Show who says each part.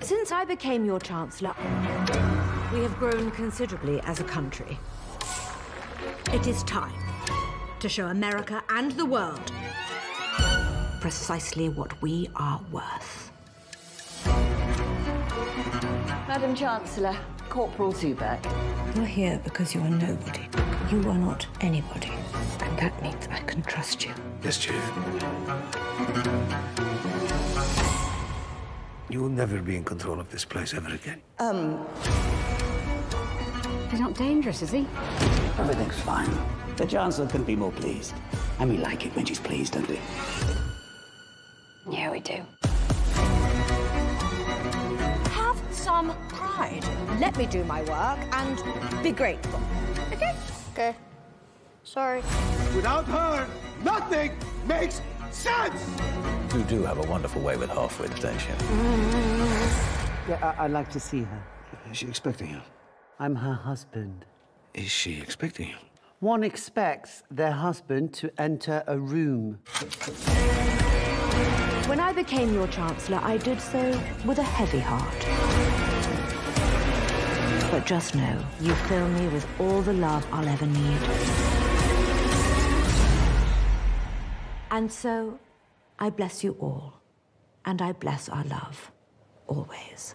Speaker 1: Since I became your Chancellor, we have grown considerably as a country. It is time to show America and the world precisely what we are worth.
Speaker 2: Madam Chancellor, Corporal Zubak.
Speaker 1: You're here because you are nobody. You are not anybody. And that means I can trust you.
Speaker 3: Yes, Chief. You will never be in control of this place ever again. Um.
Speaker 2: He's not dangerous, is he?
Speaker 4: Everything's fine. The Chancellor couldn't be more pleased. And we like it when she's pleased, don't we?
Speaker 2: Yeah, we do.
Speaker 1: Have some pride. Let me do my work and be grateful. Okay?
Speaker 5: Okay. Sorry.
Speaker 3: Without her, nothing makes sense!
Speaker 6: You do have a wonderful way with half-wits, don't you?
Speaker 4: Yeah, I- I'd like to see her.
Speaker 3: Is she expecting you?
Speaker 4: I'm her husband.
Speaker 3: Is she expecting you?
Speaker 4: One expects their husband to enter a room.
Speaker 1: When I became your Chancellor, I did so with a heavy heart. But just know, you fill me with all the love I'll ever need. And so, I bless you all, and I bless our love, always.